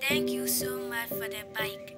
Thank you so much for the bike.